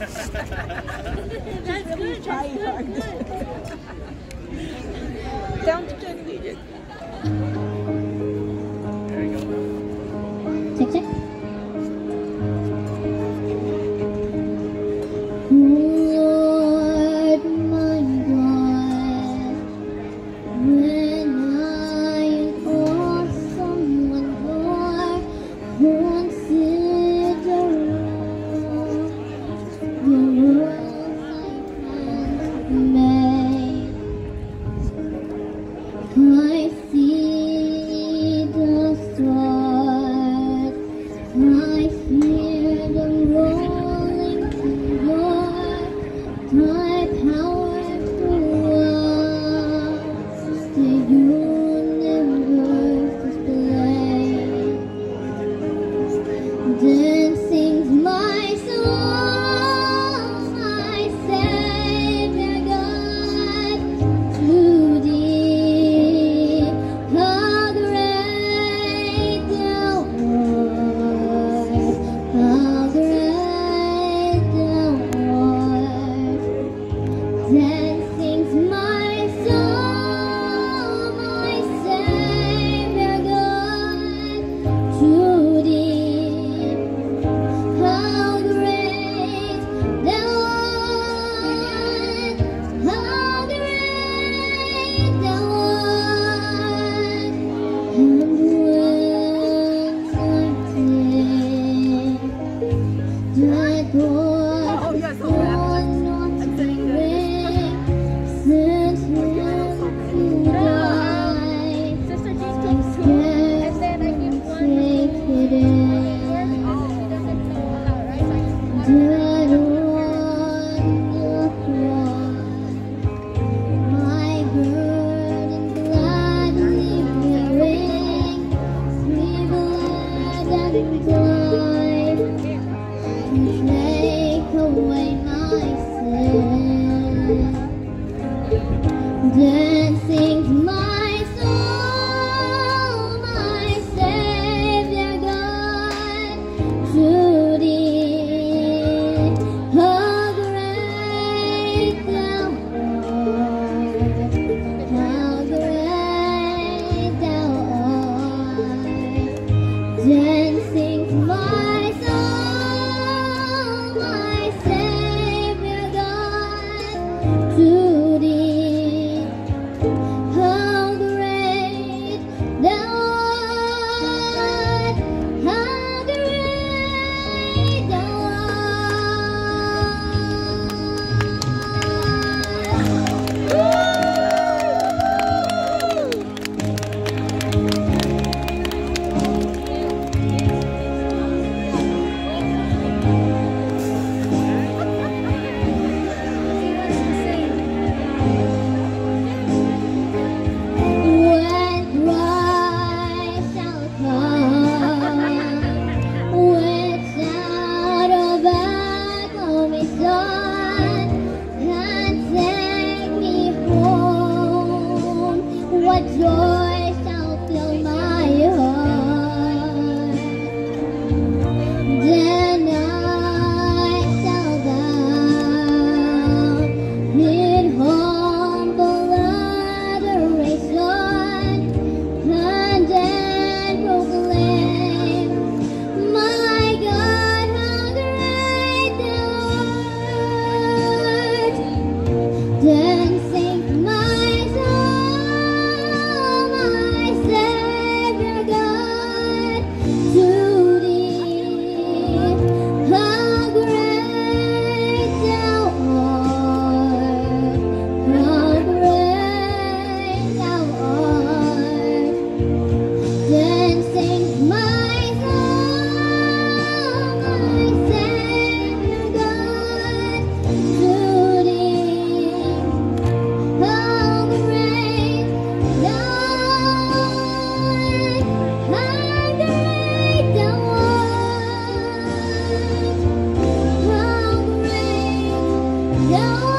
That's good. Trying hard. Down I Then No.